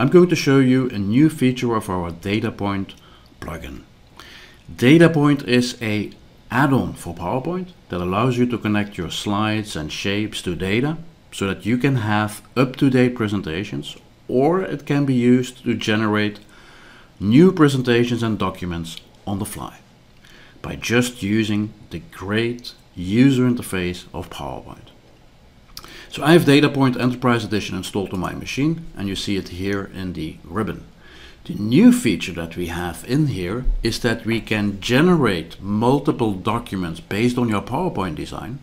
I'm going to show you a new feature of our DataPoint plugin. DataPoint is a add-on for PowerPoint that allows you to connect your slides and shapes to data so that you can have up-to-date presentations or it can be used to generate new presentations and documents on the fly by just using the great user interface of PowerPoint. So I have DataPoint Enterprise Edition installed on my machine and you see it here in the ribbon. The new feature that we have in here is that we can generate multiple documents based on your PowerPoint design.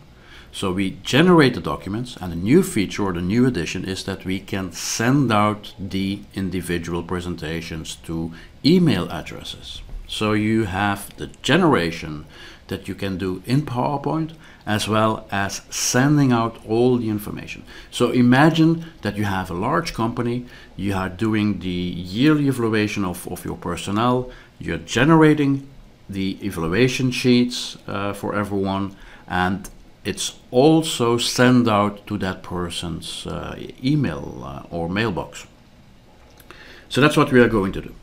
So we generate the documents and the new feature or the new addition is that we can send out the individual presentations to email addresses. So you have the generation that you can do in PowerPoint as well as sending out all the information. So imagine that you have a large company, you are doing the yearly evaluation of, of your personnel, you're generating the evaluation sheets uh, for everyone and it's also sent out to that person's uh, email uh, or mailbox. So that's what we are going to do.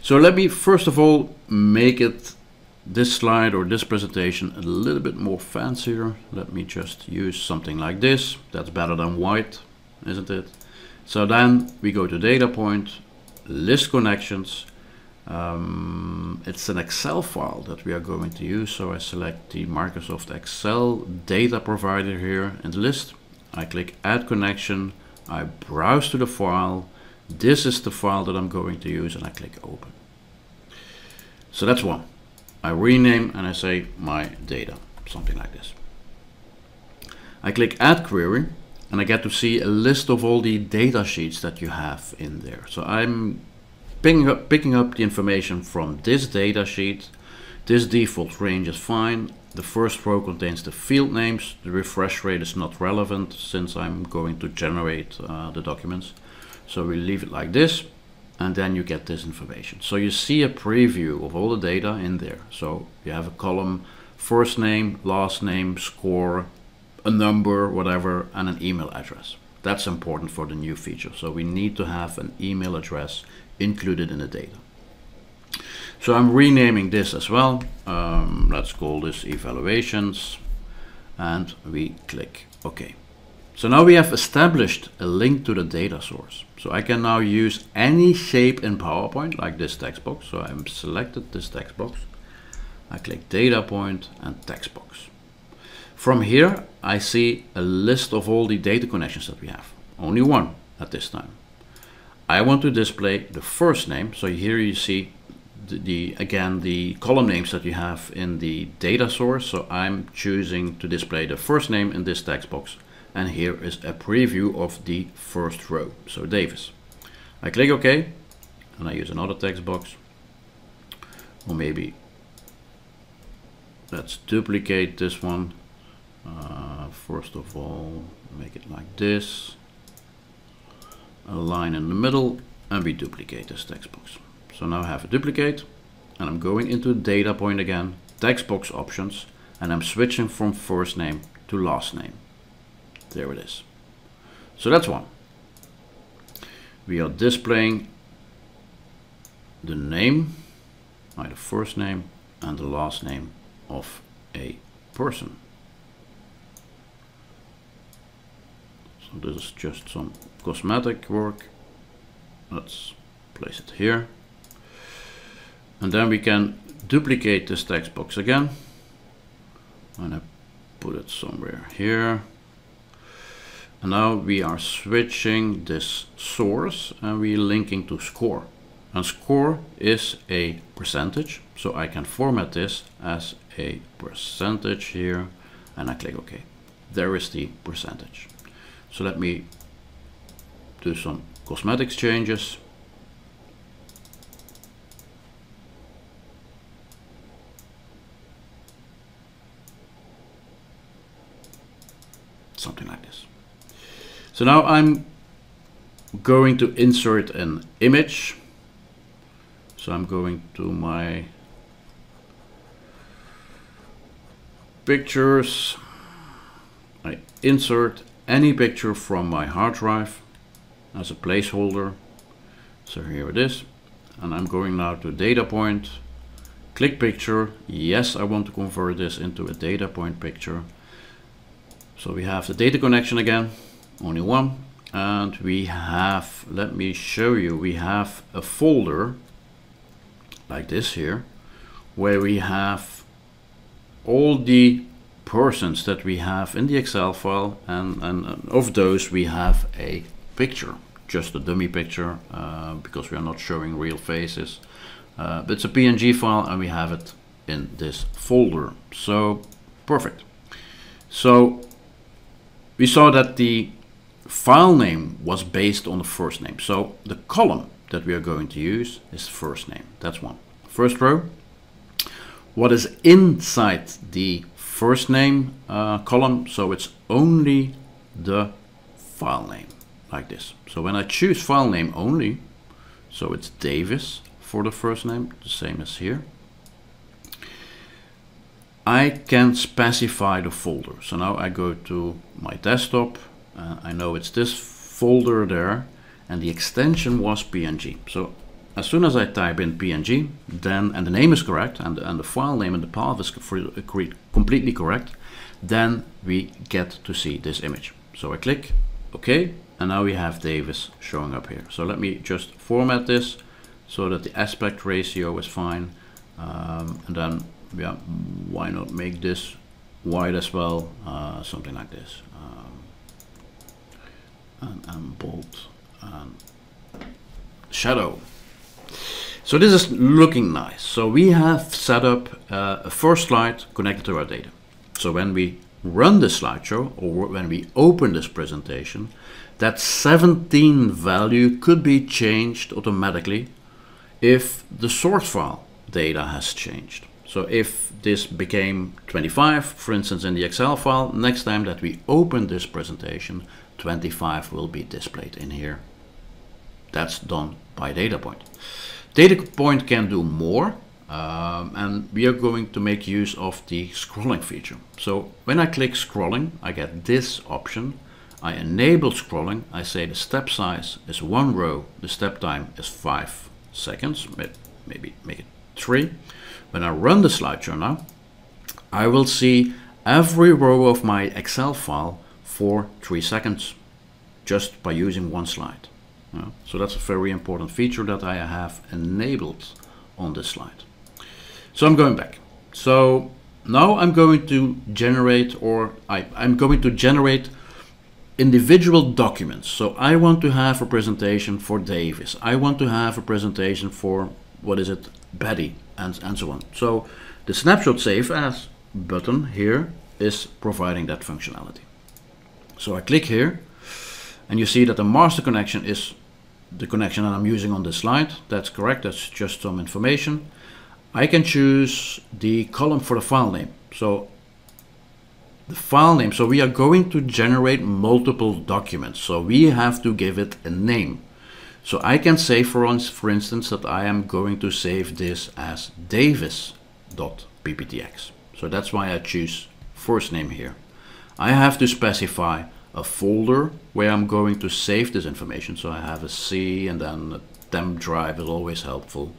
So let me first of all make it this slide or this presentation a little bit more fancier. Let me just use something like this. That's better than white, isn't it? So then we go to DataPoint, list connections. Um, it's an Excel file that we are going to use. So I select the Microsoft Excel data provider here in the list. I click add connection. I browse to the file. This is the file that I'm going to use and I click open. So that's one. I rename and I say my data, something like this. I click add query and I get to see a list of all the data sheets that you have in there. So I'm picking up, picking up the information from this data sheet. This default range is fine. The first row contains the field names. The refresh rate is not relevant since I'm going to generate uh, the documents. So we leave it like this and then you get this information. So you see a preview of all the data in there. So you have a column, first name, last name, score, a number, whatever, and an email address. That's important for the new feature. So we need to have an email address included in the data. So I'm renaming this as well. Um, let's call this evaluations and we click OK. So now we have established a link to the data source. So I can now use any shape in PowerPoint, like this text box. So I'm selected this text box. I click DataPoint and text box. From here, I see a list of all the data connections that we have. Only one at this time. I want to display the first name. So here you see the, the, again the column names that you have in the data source. So I'm choosing to display the first name in this text box and here is a preview of the first row, so Davis. I click OK and I use another text box. Or maybe let's duplicate this one. Uh, first of all make it like this. A line in the middle and we duplicate this text box. So now I have a duplicate and I'm going into DataPoint again text box options and I'm switching from first name to last name there it is. So that's one. We are displaying the name, the first name and the last name of a person. So this is just some cosmetic work. Let's place it here. And then we can duplicate this text box again. And I put it somewhere here. And now we are switching this source and we're linking to score. And score is a percentage. So I can format this as a percentage here and I click OK. There is the percentage. So let me do some cosmetics changes. Something like this. So now I'm going to insert an image. So I'm going to my pictures. I insert any picture from my hard drive as a placeholder. So here it is. And I'm going now to DataPoint, click picture. Yes, I want to convert this into a DataPoint picture. So we have the data connection again, only one. And we have, let me show you, we have a folder like this here, where we have all the persons that we have in the Excel file and, and of those we have a picture, just a dummy picture uh, because we are not showing real faces. Uh, but it's a PNG file and we have it in this folder. So perfect. So we saw that the file name was based on the first name. So the column that we are going to use is first name. That's one. First row. What is inside the first name uh, column? So it's only the file name like this. So when I choose file name only, so it's Davis for the first name, the same as here. I can specify the folder. So now I go to my desktop. Uh, I know it's this folder there and the extension was PNG. So as soon as I type in PNG, then and the name is correct and, and the file name and the path is completely correct, then we get to see this image. So I click OK, and now we have Davis showing up here. So let me just format this so that the aspect ratio is fine. Um, and then, yeah, why not make this wide as well, uh, something like this. Um, and, and bold and shadow. So this is looking nice. So we have set up uh, a first slide connected to our data. So when we run the slideshow or when we open this presentation, that 17 value could be changed automatically if the source file data has changed. So if this became 25, for instance, in the Excel file, next time that we open this presentation, 25 will be displayed in here. That's done by DataPoint. Data point can do more, um, and we are going to make use of the scrolling feature. So when I click scrolling, I get this option. I enable scrolling. I say the step size is one row, the step time is five seconds, maybe make it three. When I run the slideshow now, I will see every row of my Excel file for three seconds just by using one slide. Yeah. So that's a very important feature that I have enabled on this slide. So I'm going back. So now I'm going to generate or I, I'm going to generate individual documents. So I want to have a presentation for Davis. I want to have a presentation for, what is it, Betty, and, and so on. So the snapshot save as button here is providing that functionality. So I click here and you see that the master connection is the connection that I'm using on this slide. That's correct, that's just some information. I can choose the column for the file name. So the file name, so we are going to generate multiple documents. So we have to give it a name. So I can say for, for instance that I am going to save this as davis.pptx. So that's why I choose first name here. I have to specify a folder where I'm going to save this information. So I have a C and then a temp drive is always helpful.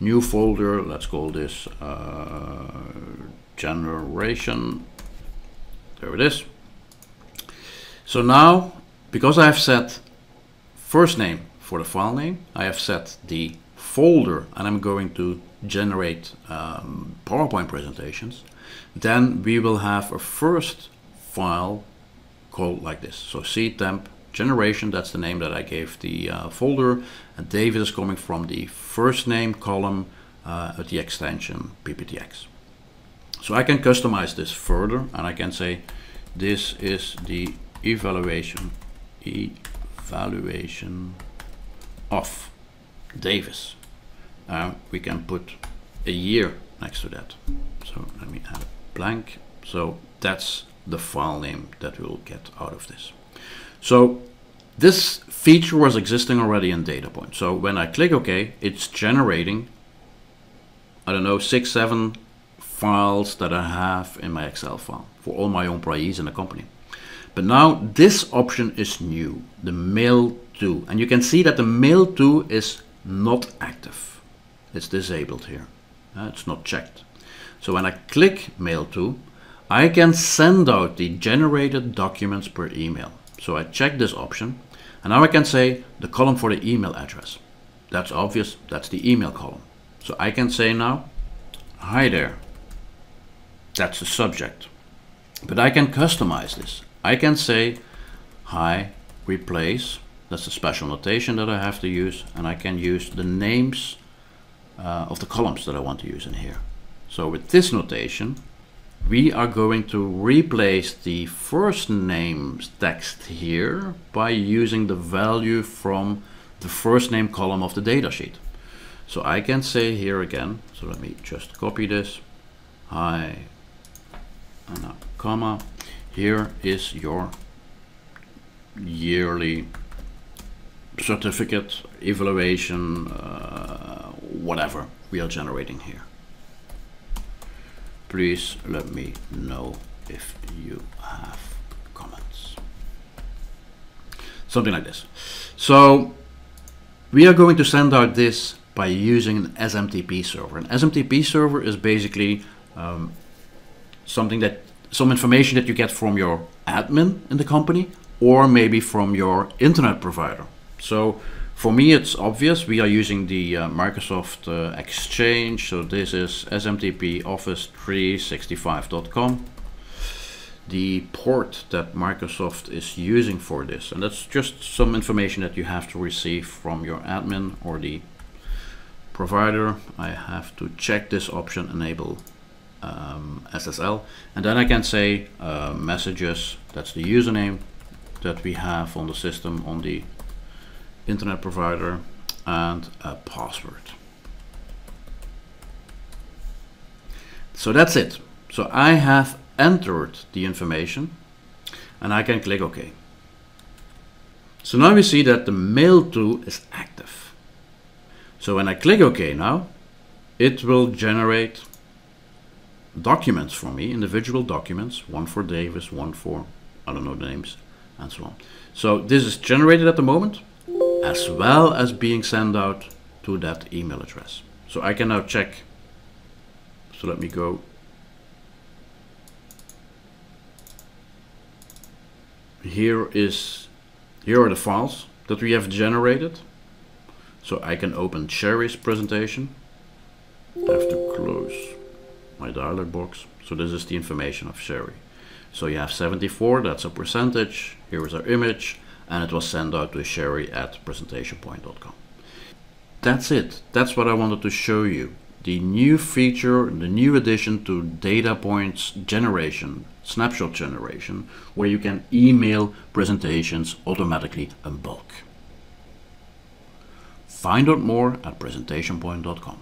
New folder let's call this uh, generation. There it is. So now because I have set first name for the file name I have set the folder and I'm going to generate um, PowerPoint presentations. Then we will have a first file called like this so ctemp generation, that's the name that I gave the uh, folder. And David is coming from the first name column uh, at the extension pptx. So I can customize this further and I can say this is the evaluation evaluation of Davis. Uh, we can put a year next to that. So let me add a blank. So that's the file name that we'll get out of this. So this feature was existing already in DataPoint. So when I click OK, it's generating, I don't know, six, seven files that I have in my Excel file for all my employees in the company. But now this option is new, the mail to. And you can see that the mail to is not active. It's disabled here. Uh, it's not checked. So when I click mail to, I can send out the generated documents per email. So I check this option and now I can say the column for the email address. That's obvious, that's the email column. So I can say now, hi there. That's the subject. But I can customize this. I can say, hi, replace. That's a special notation that I have to use. And I can use the names uh, of the columns that I want to use in here. So with this notation, we are going to replace the first name text here by using the value from the first name column of the datasheet. So I can say here again, so let me just copy this, hi, and a comma, here is your yearly certificate, evaluation, uh, whatever we are generating here please let me know if you have comments. Something like this. So we are going to send out this by using an SMTP server. An SMTP server is basically um, something that some information that you get from your admin in the company or maybe from your internet provider. So for me, it's obvious. We are using the uh, Microsoft uh, Exchange. So this is SMTP Office 365.com. The port that Microsoft is using for this. And that's just some information that you have to receive from your admin or the provider. I have to check this option, enable um, SSL. And then I can say uh, messages, that's the username that we have on the system on the internet provider and a password. So that's it. So I have entered the information and I can click OK. So now we see that the mail tool is active. So when I click OK now, it will generate documents for me, individual documents, one for Davis, one for, I don't know the names, and so on. So this is generated at the moment as well as being sent out to that email address. So I can now check. So let me go. Here is here are the files that we have generated. So I can open Sherry's presentation. I have to close my dialog box. So this is the information of Sherry. So you have 74, that's a percentage. Here is our image and it was sent out to Sherry at presentationpoint.com. That's it. That's what I wanted to show you. The new feature, the new addition to DataPoint's generation, snapshot generation, where you can email presentations automatically in bulk. Find out more at presentationpoint.com.